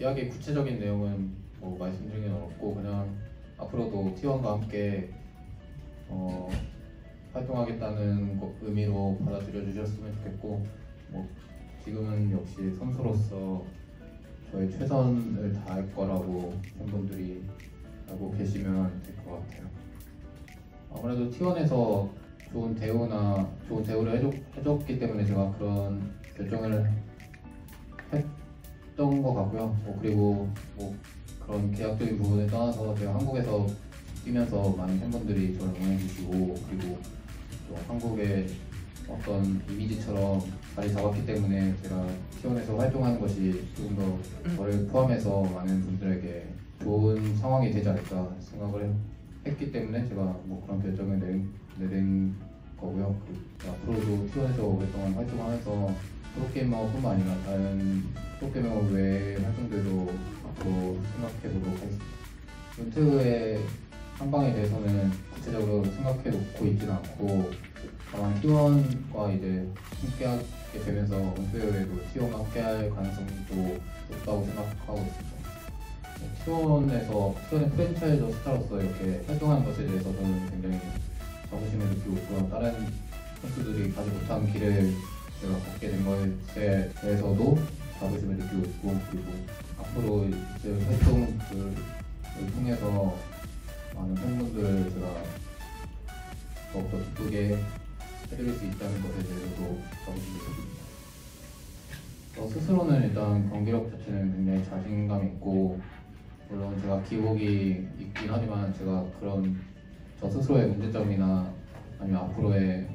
계약의 구체적인 내용은 뭐 말씀드리긴 어렵고 그냥 앞으로도 T1과 함께 어, 활동하겠다는 거- 의미로 받아들여 주셨으면 좋겠고 뭐 지금은 역시 선수로서 저의 최선을 다할 거라고 팬분들이 알고 계시면 될 것 같아요. 아무래도 T1에서 좋은 대우나 좋은 대우를 해줬, 해줬기 때문에 제가 그런 결정을 했 던 것 같고요. 뭐 그리고 뭐 그런 계약적인 부분을 떠나서 제가 한국에서 뛰면서 많은 팬분들이 저를 응원해주시고 그리고 또 한국의 어떤 이미지처럼 자리 잡았기 때문에 제가 T1에서 활동하는 것이 조금 더 저를 포함해서 많은 분들에게 좋은 상황이 되지 않을까 생각을 해- 했기 때문에 제가 뭐 그런 결정을 내린, 내린 거고요. 앞으로도 T1에서 오랫동안 활동하면서 프로게이머뿐만 아니라 다른 프로게이머 외의 활동들도 앞으로 생각해 보도록 하겠습니다. 은퇴의 한방에 대해서는 구체적으로 생각해 놓고 있지는 않고 다만 T1과 이제 함께하게 되면서 은퇴 후에도 T1과 함께할 가능성도 높다고 생각하고 있습니다. T1에서 T1의 프랜차이즈 스타로서 이렇게 활동하는 것에 대해서 저는 굉장히 자부심을 느끼고 있고요. 다른 선수들이 가지 못한 길을 제가 걷게 된 것에 대해서도 자부심을 느끼고 있고 그리고 앞으로 이제 활동을 통해서 많은 팬분들을 제가 더욱더 기쁘게 해드릴 수 있다는 것에 대해서도 자부심을 느낍니다. 저 스스로는 일단 경기력 자체는 굉장히 자신감 있고 물론 제가 기복이 있긴 하지만 제가 그런 저 스스로의 문제점이나 아니면 앞으로의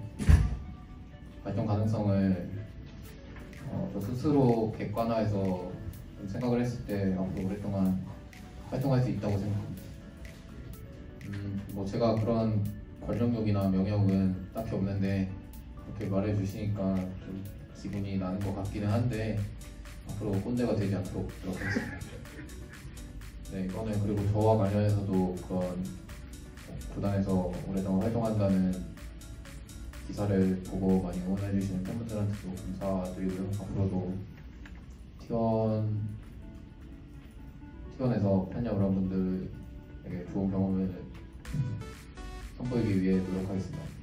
발전 가능성을 어, 저 스스로 객관화해서 좀 생각을 했을 때 앞으로 오랫동안 활동할 수 있다고 생각합니다. 음, 뭐 제가 그런 권력욕이나 명예욕은 딱히 없는데 그렇게 말해 주시니까 좀 기분이 나는 것 같기는 한데 앞으로 꼰대가 되지 않도록 노력하겠습니다. 네, 이거는 그리고 저와 관련해서도 그런 구단에서 오랫동안 활동한다는 기사를 보고 많이 응원해 주시는 팬분들한테도 감사드리고요. 앞으로도 T1 T1에서 팬 여러분들에게 좋은 경험을 선보이기 위해 노력하겠습니다.